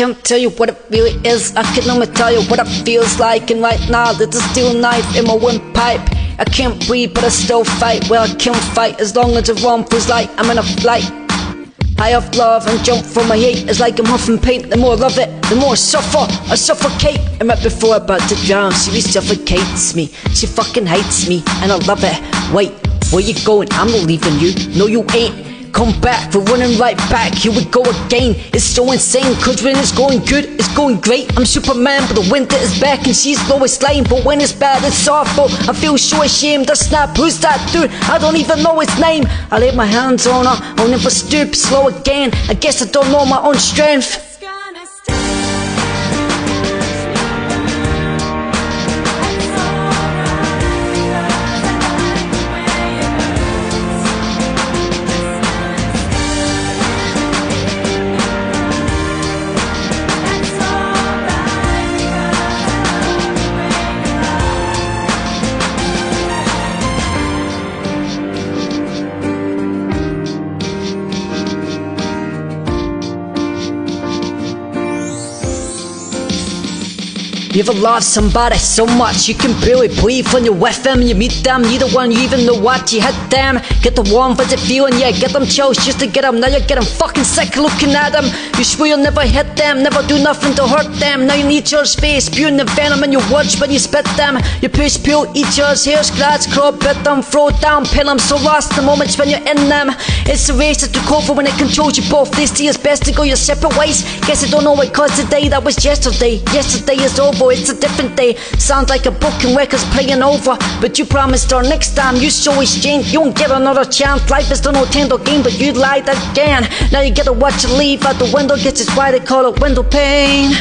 can't tell you what it really is. I can only tell you what it feels like. And right now, there's a steel knife in my windpipe. I can't breathe, but I still fight. Well, I can fight as long as the wrong feels like I'm in a flight. High off love and jump from my hate. It's like I'm huffing paint. The more I love it, the more I suffer. I suffocate. And right before I'm about to drown, she suffocates me. She fucking hates me, and I love it. Wait, where you going? I'm not leaving you. No, you ain't. Come back, we're running right back, here we go again. It's so insane, cause when it's going good, it's going great. I'm Superman, but the winter is back and she's Lois Lane But when it's bad, it's awful, I feel so ashamed I snap, who's that dude? I don't even know his name. I lay my hands on her, I'll never stoop slow again. I guess I don't know my own strength You ever lost somebody so much you can barely breathe when you're with them? You meet them, neither one you even know what you hit them. Get the warm fuzzy feeling, yeah, get them chills just to get them. Now you're getting fucking sick looking at them. You swear you'll never hit them, never do nothing to hurt them. Now you need your space, spewing the venom in your words when you spit them. You push, peel, eat yours, hair, scratch, claw, bit them, throw down, pin them. So lost the moments when you're in them. It's a race that took over when it controls you both. This is best to go your separate ways. Guess I don't know what caused today, that was yesterday. Yesterday is over it's a different day. Sounds like a broken record's playing over. But you promised her next time you show exchange, you won't get another chance. Life is the Nintendo game, but you lied again. Now you gotta watch it leave out the window, guess it's why they call it window pane.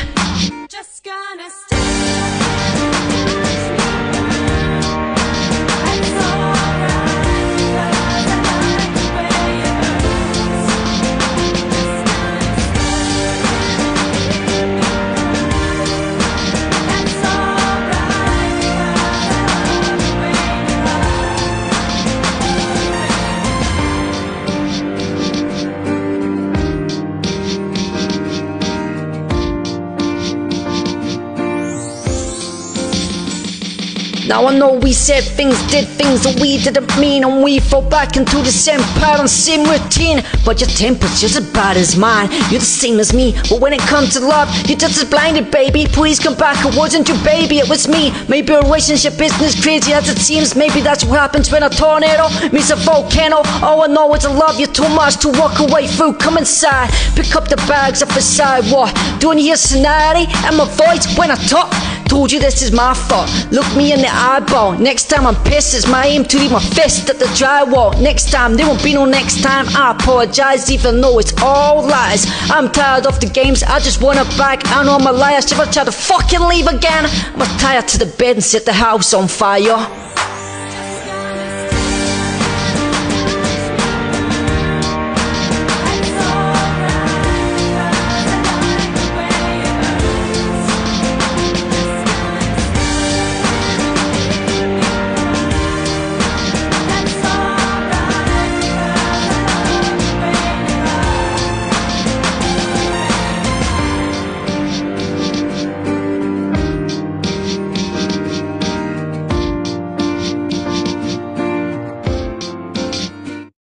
Now I know we said things, did things that we didn't mean And we fall back into the same pattern, same routine. But your temper's just as bad as mine. You're the same as me, but when it comes to love You're just as blinded, baby. Please come back, it wasn't you, baby, it was me. Maybe a relationship isn't as crazy as it seems. Maybe that's what happens when a tornado meets a volcano. All I know is I love you too much to walk away through. Come inside, pick up the bags off the sidewalk. Doing your sonority and my voice when I talk Told you this is my fault. Look me in the eyeball. Next time I'm pissed, it's my aim to leave my fist at the drywall. Next time, there won't be no next time. I apologize, even though it's all lies. I'm tired of the games, I just wanna back. I know I'm a liar, should I try to fucking leave again? I'm tired to the bed and set the house on fire.